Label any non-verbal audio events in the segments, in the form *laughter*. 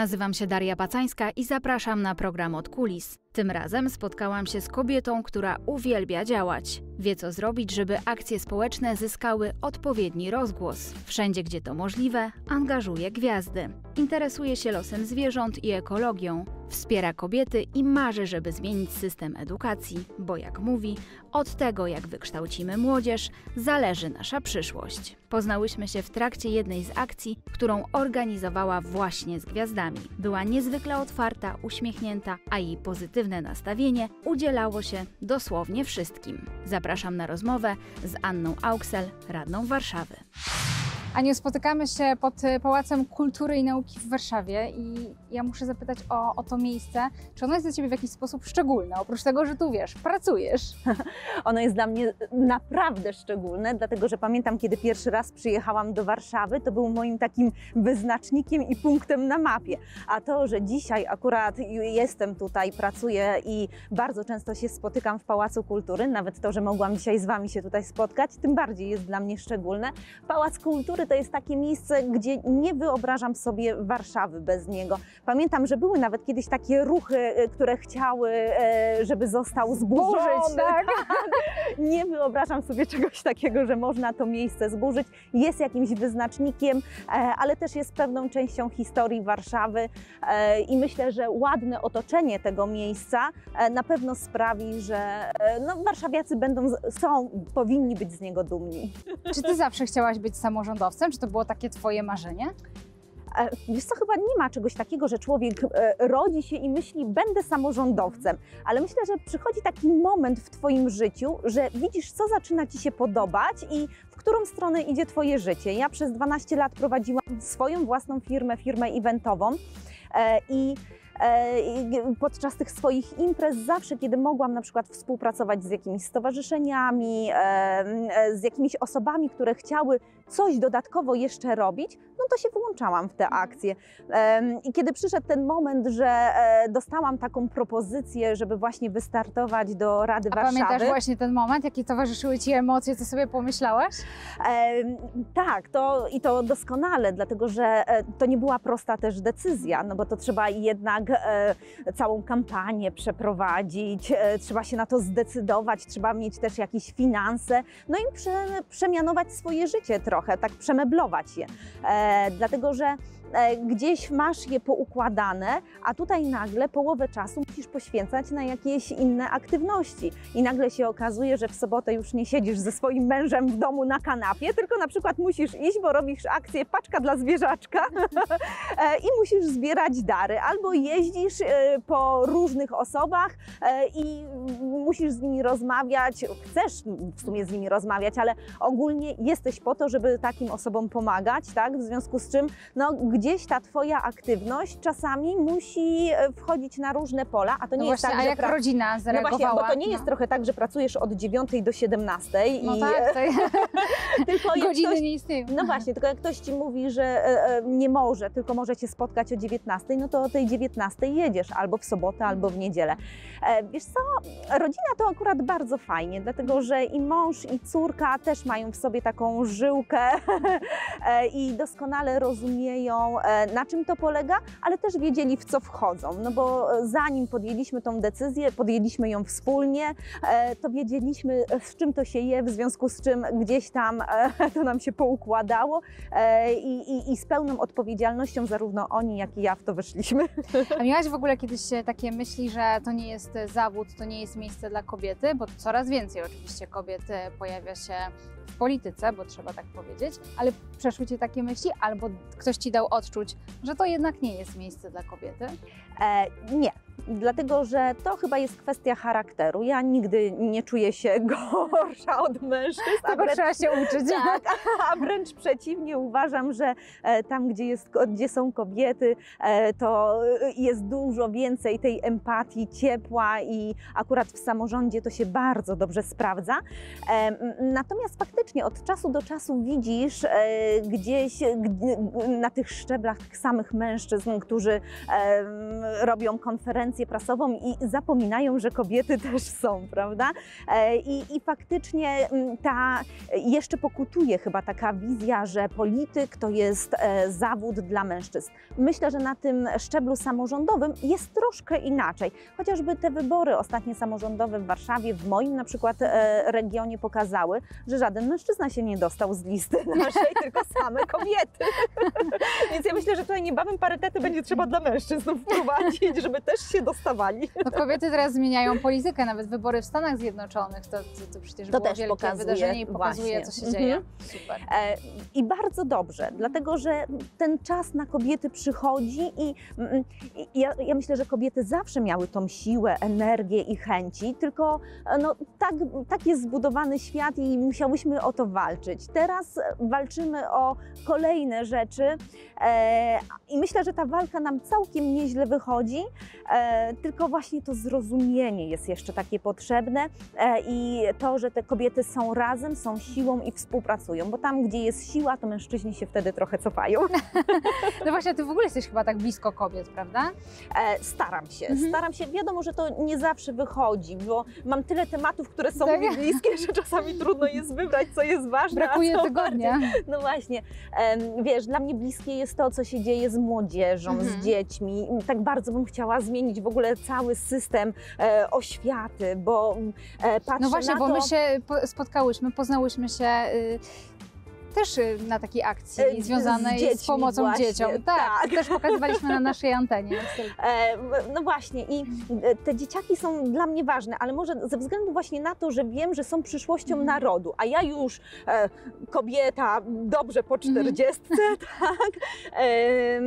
Nazywam się Daria Pacańska i zapraszam na program od kulis. Tym razem spotkałam się z kobietą, która uwielbia działać. Wie co zrobić, żeby akcje społeczne zyskały odpowiedni rozgłos. Wszędzie, gdzie to możliwe, angażuje gwiazdy. Interesuje się losem zwierząt i ekologią. Wspiera kobiety i marzy, żeby zmienić system edukacji, bo jak mówi, od tego, jak wykształcimy młodzież, zależy nasza przyszłość. Poznałyśmy się w trakcie jednej z akcji, którą organizowała właśnie z gwiazdami. Była niezwykle otwarta, uśmiechnięta, a jej pozytywne nastawienie udzielało się dosłownie wszystkim. Zapraszam na rozmowę z Anną Auksel, radną Warszawy. Aniu, spotykamy się pod y, Pałacem Kultury i Nauki w Warszawie i ja muszę zapytać o, o to miejsce. Czy ono jest dla Ciebie w jakiś sposób szczególne? Oprócz tego, że tu wiesz, pracujesz. *laughs* Ono jest dla mnie naprawdę szczególne, dlatego że pamiętam, kiedy pierwszy raz przyjechałam do Warszawy, to był moim takim wyznacznikiem i punktem na mapie. A to, że dzisiaj akurat jestem tutaj, pracuję i bardzo często się spotykam w Pałacu Kultury, nawet to, że mogłam dzisiaj z Wami się tutaj spotkać, tym bardziej jest dla mnie szczególne. Pałac Kultury to jest takie miejsce, gdzie nie wyobrażam sobie Warszawy bez niego. Pamiętam, że były nawet kiedyś takie ruchy, e, które chciały, e, żeby został zburzony. Zburzyć, tak? *laughs* Nie wyobrażam sobie czegoś takiego, że można to miejsce zburzyć. Jest jakimś wyznacznikiem, e, ale też jest pewną częścią historii Warszawy i myślę, że ładne otoczenie tego miejsca na pewno sprawi, że no, warszawiacy będą, są, powinni być z niego dumni. Czy Ty zawsze chciałaś być samorządowcem? Czy to było takie Twoje marzenie? E, Wiesz co, chyba nie ma czegoś takiego, że człowiek e, rodzi się i myśli, będę samorządowcem, ale myślę, że przychodzi taki moment w Twoim życiu, że widzisz, co zaczyna Ci się podobać i w którą stronę idzie Twoje życie. Ja przez 12 lat prowadziłam swoją własną firmę, firmę eventową e, i podczas tych swoich imprez, zawsze kiedy mogłam na przykład współpracować z jakimiś stowarzyszeniami, e, e, z jakimiś osobami, które chciały coś dodatkowo jeszcze robić, no to się włączałam w te akcje. I kiedy przyszedł ten moment, że e, dostałam taką propozycję, żeby właśnie wystartować do Rady A Warszawy. pamiętasz właśnie ten moment, jakie towarzyszyły Ci emocje, co sobie pomyślałaś? Tak, to i to doskonale, dlatego że e, to nie była prosta też decyzja, no bo to trzeba jednak e, całą kampanię przeprowadzić, e, trzeba się na to zdecydować, trzeba mieć też jakieś finanse, no i prze, przemianować swoje życie trochę, tak przemeblować je. E, dlatego że e, gdzieś masz je poukładane, a tutaj nagle połowę czasu musisz poświęcać na jakieś inne aktywności. I nagle się okazuje, że w sobotę już nie siedzisz ze swoim mężem w domu na kanapie, tylko na przykład musisz iść, bo robisz akcję paczka dla zwierzaczka *laughs* e, i musisz zbierać dary. Albo jeździsz e, po różnych osobach e, i musisz z nimi rozmawiać, chcesz w sumie z nimi rozmawiać, ale ogólnie jesteś po to, żeby takim osobom pomagać, tak? W związku z czym no, gdzieś ta Twoja aktywność czasami musi e, wchodzić na różne pola, a to nie No jest właśnie, tak, a że jak pra- rodzina no zareagowała? właśnie, bo to nie jest No. trochę tak, że pracujesz od 9 do 17 No i tak, to *laughs* tylko godziny ktoś, nie istnieją. no właśnie, tylko jak ktoś ci mówi, że e, e, nie może, tylko może cię spotkać o 19, no to o tej 19 jedziesz albo w sobotę, albo w niedzielę. Wiesz co, rodzina to akurat bardzo fajnie, dlatego że i mąż, i córka też mają w sobie taką żyłkę *laughs* i doskonale rozumieją, e, na czym to polega, ale też wiedzieli, w co wchodzą. No bo e, zanim podjęliśmy tą decyzję, podjęliśmy ją wspólnie, e, to wiedzieliśmy, z czym to się je, w związku z czym gdzieś tam *laughs* to nam się poukładało i, i, i z pełną odpowiedzialnością zarówno oni, jak i ja w to weszliśmy. *laughs* A miałaś w ogóle kiedyś takie myśli, że to nie jest zawód, to nie jest miejsce dla kobiety, bo coraz więcej oczywiście kobiet pojawia się w polityce, bo trzeba tak powiedzieć, ale przeszły Cię takie myśli, albo ktoś Ci dał odczuć, że to jednak nie jest miejsce dla kobiety? E, nie, dlatego że to chyba jest kwestia charakteru. Ja nigdy nie czuję się *laughs* gorsza od mężczyzn. Tego wręcz- trzeba się uczyć. Tak, *laughs* a wręcz przeciwnie, uważam, że e, tam, gdzie, jest, gdzie są kobiety, e, to e, jest dużo więcej tej empatii, ciepła i akurat w samorządzie to się bardzo dobrze sprawdza. Natomiast faktycznie od czasu do czasu widzisz gdzieś na tych szczeblach tych samych mężczyzn, którzy robią konferencję prasową i zapominają, że kobiety *laughs* też są, prawda? I, i faktycznie ta jeszcze pokutuje chyba taka wizja, że polityk to jest zawód dla mężczyzn. Myślę, że na tym szczeblu samorządowym jest troszkę inaczej. Chociażby te wybory ostatnie samorządowe w Warszawie, w moim na przykład regionie pokazały, że żaden mężczyzna się nie dostał z listy *laughs* naszej, tylko same kobiety. *laughs* Więc ja myślę, że tutaj niebawem parytety będzie trzeba dla mężczyzn wprowadzić, żeby też się dostawali. No kobiety teraz zmieniają politykę, nawet wybory w Stanach Zjednoczonych, to, to, to przecież to było wielkie pokazuje, wydarzenie i pokazuje, właśnie. co się mhm. dzieje. Super. E, I bardzo dobrze, dlatego że ten czas na kobiety przychodzi i, mm, i ja, ja, myślę, że kobiety zawsze miały tą siłę, energię i chęci, tylko no, tak, tak jest zbudowany świat i musiałyśmy o to walczyć. Teraz walczymy o kolejne rzeczy e, i myślę, że ta walka nam całkiem nieźle wychodzi, e, tylko właśnie to zrozumienie jest jeszcze takie potrzebne e, i to, że te kobiety są razem, są siłą i współpracują, bo tam, gdzie jest siła, to mężczyźni się wtedy trochę cofają. *laughs* No właśnie, ty w ogóle jesteś chyba tak blisko kobiet, prawda? E, staram się, mhm. staram się. Wiadomo, że to nie zawsze wychodzi, bo mam tyle tematów, które są tak. mi bliskie, że czasami trudno jest wybrać, co jest ważne. Brakuje tygodnia. Bardziej. No właśnie. Wiesz, dla mnie bliskie jest to, co się dzieje z młodzieżą, mhm. z dziećmi. Tak bardzo bym chciała zmienić w ogóle cały system e, oświaty, bo e, patrzę No właśnie, na bo to... my się spotkałyśmy, poznałyśmy się y, też y, na takiej akcji e, związanej z, z pomocą właśnie, dzieciom. Tak, tak, też pokazywaliśmy na naszej antenie. *laughs* E, no właśnie i e, te dzieciaki są dla mnie ważne, ale może ze względu właśnie na to, że wiem, że są przyszłością mm. narodu, a ja już e, kobieta dobrze po mhm. czterdziestce, mm. *laughs* tak, e,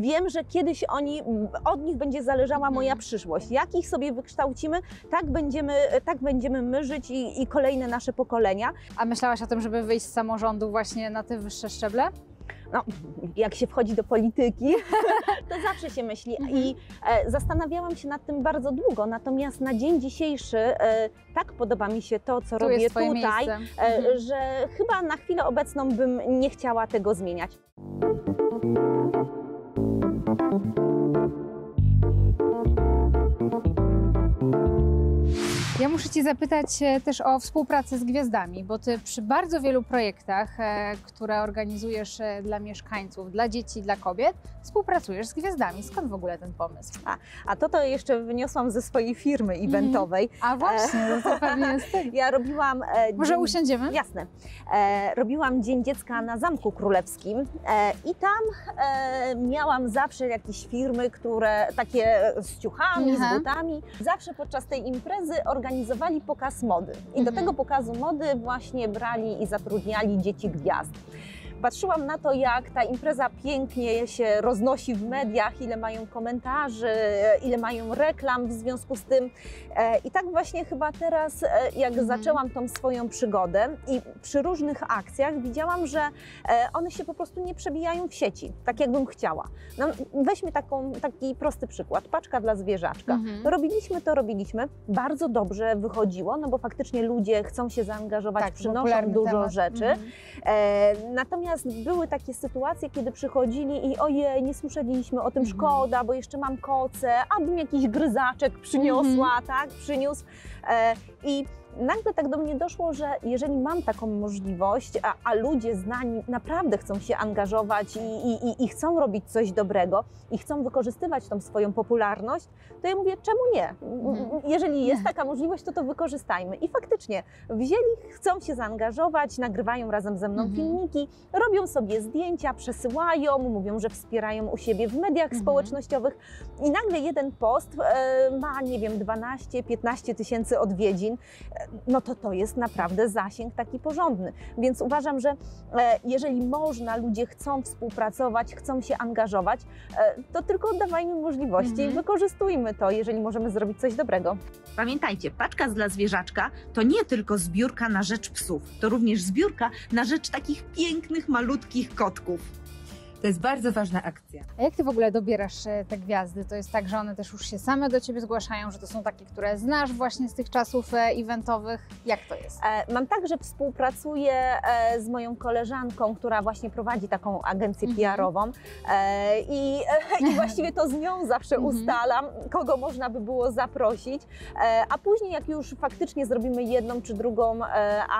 wiem, że kiedyś oni, od nich będzie zależała moja mm. przyszłość. Jak ich sobie wykształcimy, tak będziemy, tak będziemy my żyć i, i kolejne nasze pokolenia. A myślałaś o tym, żeby wyjść z samorządu właśnie na te wyższe szczeble? No, jak się wchodzi do polityki, *laughs* to zawsze się myśli. I mhm. e, zastanawiałam się nad tym bardzo długo. Natomiast na dzień dzisiejszy e, tak podoba mi się to, co tu robię tutaj, e, mhm. że chyba na chwilę obecną bym nie chciała tego zmieniać. Ja muszę Cię zapytać e, też o współpracę z gwiazdami, bo Ty przy bardzo wielu projektach, e, które organizujesz e, dla mieszkańców, dla dzieci, dla kobiet, współpracujesz z gwiazdami. Skąd w ogóle ten pomysł? A, a to to jeszcze wyniosłam ze swojej firmy mhm. eventowej. A właśnie, no to pewnie jest. *laughs* Ja robiłam... Może dzień, usiądziemy? Jasne. robiłam Dzień Dziecka na Zamku Królewskim i tam miałam zawsze jakieś firmy, które takie z ciuchami, Aha. z butami. Zawsze podczas tej imprezy organizowałam organizowali pokaz mody. I mhm. do tego pokazu mody właśnie brali i zatrudniali dzieci gwiazd. Patrzyłam na to, jak ta impreza pięknie się roznosi w mediach, ile mają komentarzy, ile mają reklam w związku z tym. E, I tak właśnie chyba teraz, e, jak mhm. zaczęłam tą swoją przygodę i przy różnych akcjach widziałam, że e, one się po prostu nie przebijają w sieci, tak jakbym chciała. No, weźmy taką, taki prosty przykład, paczka dla zwierzaczka. Mhm. Robiliśmy to, robiliśmy, bardzo dobrze wychodziło, no bo faktycznie ludzie chcą się zaangażować, tak, przynoszą dużo temat. rzeczy. Mhm. natomiast Natomiast były takie sytuacje, kiedy przychodzili i ojej, nie słyszeliśmy o tym, mhm. szkoda, bo jeszcze mam koce, abym jakiś gryzaczek przyniosła, mhm. tak, przyniósł. E, I nagle tak do mnie doszło, że jeżeli mam taką możliwość, a, a ludzie znani naprawdę chcą się angażować i, i, i, chcą robić coś dobrego i chcą wykorzystywać tą swoją popularność, to ja mówię, czemu nie? Mhm. Jeżeli jest taka możliwość, to to wykorzystajmy. I faktycznie wzięli, chcą się zaangażować, nagrywają razem ze mną mhm. filmiki, robią sobie zdjęcia, przesyłają, mówią, że wspierają u siebie w mediach mhm. społecznościowych i nagle jeden post e, ma, nie wiem, 12-15 tysięcy odwiedzin no to to jest naprawdę zasięg taki porządny. Więc uważam, że e, jeżeli można, ludzie chcą współpracować, chcą się angażować, e, to tylko dawajmy możliwości mhm. i wykorzystujmy to, jeżeli możemy zrobić coś dobrego. Pamiętajcie, paczka dla zwierzaczka to nie tylko zbiórka na rzecz psów, to również zbiórka na rzecz takich pięknych, malutkich kotków. To jest bardzo ważna akcja. A jak ty w ogóle dobierasz e, te gwiazdy? To jest tak, że one też już się same do ciebie zgłaszają, że to są takie, które znasz właśnie z tych czasów e, eventowych? Jak to jest? E, Mam tak, że współpracuję z moją koleżanką, która właśnie prowadzi taką agencję Mhm. PR-ową i, i właściwie to z nią zawsze Mhm. ustalam, kogo można by było zaprosić, a później jak już faktycznie zrobimy jedną czy drugą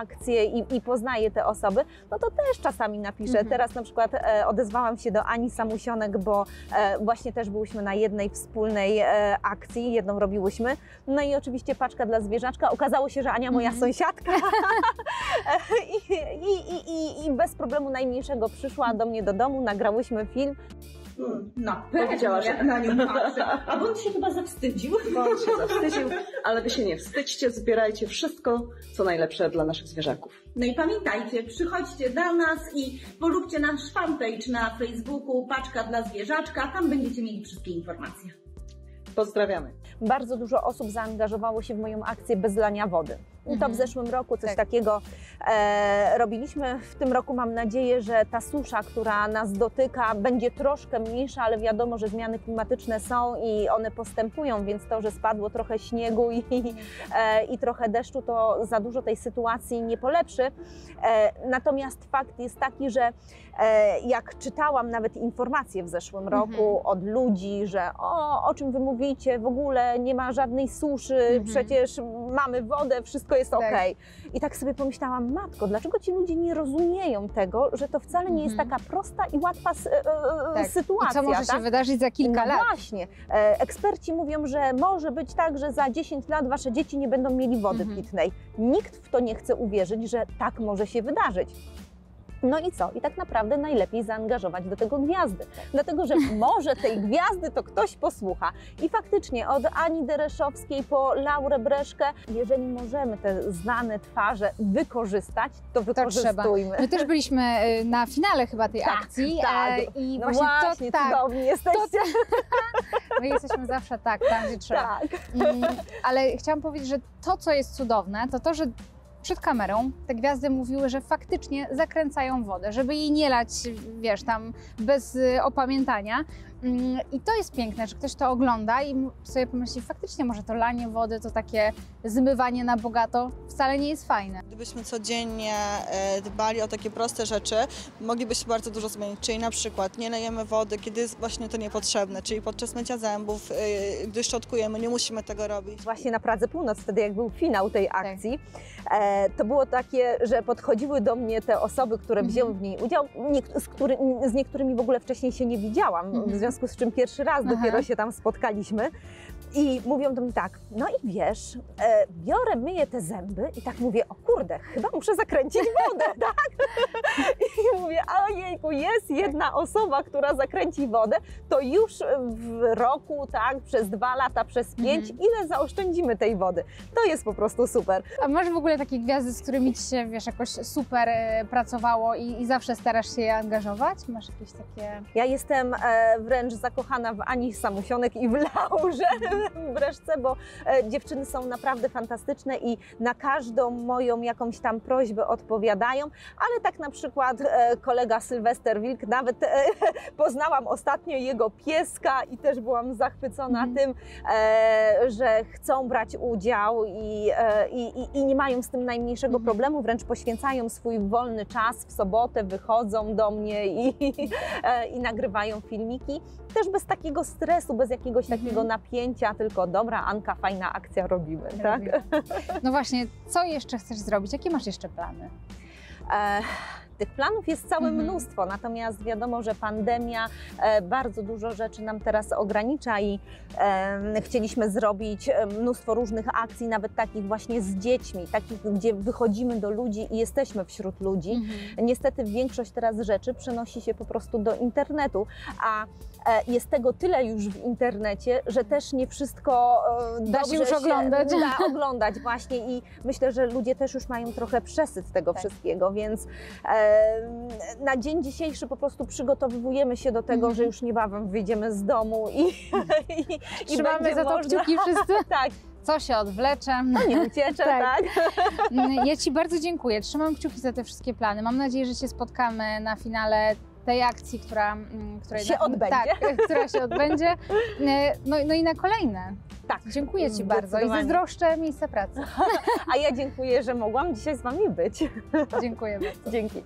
akcję i, i poznaję te osoby, no to też czasami napiszę. Mhm. Teraz na przykład e, odezwałam się do Ani Samusionek, bo e, właśnie też byłyśmy na jednej wspólnej e, akcji, jedną robiłyśmy. No i oczywiście paczka dla zwierzaczka. Okazało się, że Ania moja Mhm. sąsiadka *laughs* *laughs* i, i, i, i bez problemu najmniejszego przyszła do mnie do domu, nagrałyśmy film. No, Powiedziała, że- na nią patrzę. A on się chyba zawstydził. *laughs* On się zawstydził, ale wy się nie wstydźcie, zbierajcie wszystko, co najlepsze dla naszych zwierzaków. No i pamiętajcie, przychodźcie do nas i polubcie nasz fanpage na Facebooku Paczka dla Zwierzaczka. Tam będziecie mieli wszystkie informacje. Pozdrawiamy. Bardzo dużo osób zaangażowało się w moją akcję bez lania wody. To Mhm. w zeszłym roku coś Tak. takiego e, robiliśmy. W tym roku mam nadzieję, że ta susza, która nas dotyka, będzie troszkę mniejsza, ale wiadomo, że zmiany klimatyczne są i one postępują, więc to, że spadło trochę śniegu i, *laughs* e, i trochę deszczu, to za dużo tej sytuacji nie polepszy. E, natomiast fakt jest taki, że e, jak czytałam nawet informacje w zeszłym Mhm. roku od ludzi, że o, o czym wy mówicie, w ogóle nie ma żadnej suszy, Mhm. przecież mamy wodę, wszystko jest okej. I tak sobie pomyślałam, matko, dlaczego ci ludzie nie rozumieją tego, że to wcale nie jest Mhm. taka prosta i łatwa s- e, e, Tak. sytuacja. I co może tak? się wydarzyć za kilka no lat? właśnie. E, eksperci mówią, że może być tak, że za 10 lat wasze dzieci nie będą mieli wody Mhm. pitnej. Nikt w to nie chce uwierzyć, że tak może się wydarzyć. No i co? I tak naprawdę najlepiej zaangażować do tego gwiazdy. Dlatego, że *laughs* może tej gwiazdy to ktoś posłucha. I faktycznie od Ani Dereszowskiej po Laurę Breszkę, jeżeli możemy te znane twarze wykorzystać, to wykorzystujmy. My też byliśmy y, na finale chyba tej Tak, akcji tak. e, i No właśnie, właśnie, to tak, cudowni jesteście. my jesteśmy zawsze tak, tam gdzie trzeba. Tak. Mm, ale chciałam powiedzieć, że to, co jest cudowne, to to, że przed kamerą te gwiazdy mówiły, że faktycznie zakręcają wodę, żeby jej nie lać, wiesz, tam bez y, opamiętania. Mm, I to jest piękne, że ktoś to ogląda i sobie pomyśli, faktycznie może to lanie wody, to takie zmywanie na bogato wcale nie jest fajne. Gdybyśmy codziennie e, dbali o takie proste rzeczy, moglibyśmy bardzo dużo zmienić. Czyli na przykład nie lejemy wody, kiedy jest właśnie to niepotrzebne, czyli podczas mycia zębów, e, gdy szczotkujemy, nie musimy tego robić. Właśnie na Pradze Północ, wtedy jak był finał tej Tak. akcji, e, to było takie, że podchodziły do mnie te osoby, które Mhm. wzięły w niej udział, z, który, z niektórymi w ogóle wcześniej się nie widziałam, Mhm. W związku z czym pierwszy raz Aha. dopiero się tam spotkaliśmy. I mówią do mnie tak, no i wiesz, e, biorę, myję te zęby i tak mówię, o kurde, chyba muszę zakręcić wodę, *laughs* tak? I mówię, ojejku, jest jedna osoba, która zakręci wodę, to już w roku, tak, przez dwa lata, przez pięć, Mhm. ile zaoszczędzimy tej wody. To jest po prostu super. A masz w ogóle takie gwiazdy, z którymi ci się, wiesz, jakoś super e, pracowało i, i zawsze starasz się je angażować? Masz jakieś takie... Ja jestem e, wręcz zakochana w Ani Samusionek i w Laurze Breszce, bo e, dziewczyny są naprawdę fantastyczne i na każdą moją jakąś tam prośbę odpowiadają, ale tak na przykład e, kolega Sylwester Wilk, nawet e, *laughs* poznałam ostatnio jego pieska i też byłam zachwycona Mhm. tym, że chcą brać udział i, i, i, nie mają z tym najmniejszego Mhm. problemu, wręcz poświęcają swój wolny czas w sobotę, wychodzą do mnie i, *laughs* i nagrywają filmiki. Też bez takiego stresu, bez jakiegoś Mhm. takiego napięcia, tylko dobra, Anka, fajna akcja robimy, tak? Robimy. No właśnie, co jeszcze chcesz zrobić? Jakie masz jeszcze plany? E, tych planów jest całe Mhm. mnóstwo, natomiast wiadomo, że pandemia e, bardzo dużo rzeczy nam teraz ogranicza i chcieliśmy zrobić e, mnóstwo różnych akcji, nawet takich właśnie z dziećmi, takich, gdzie wychodzimy do ludzi i jesteśmy wśród ludzi. Mhm. Niestety większość teraz rzeczy przenosi się po prostu do internetu, a e, jest tego tyle już w internecie, że też nie wszystko Da się już oglądać. da *laughs* oglądać właśnie i myślę, że ludzie też już mają trochę przesyt tego Tak. wszystkiego, więc na dzień dzisiejszy po prostu przygotowujemy się do tego, Mhm. że już niebawem wyjdziemy z domu i, *laughs* i, i Trzymamy za to można, kciuki wszyscy. *laughs* tak, Co się odwlecze? no nie uciecze, *laughs* Tak. tak. Ja Ci bardzo dziękuję. Trzymam kciuki za te wszystkie plany. Mam nadzieję, że się spotkamy na finale tej akcji, która, mm, która Się odbędzie. Tak, *laughs* która się odbędzie. E, No, no i na kolejne. Tak. Dziękuję Ci bardzo i zazdroszczę miejsca pracy. *laughs* A ja dziękuję, że mogłam dzisiaj z Wami być. Dziękuję bardzo. Dzięki.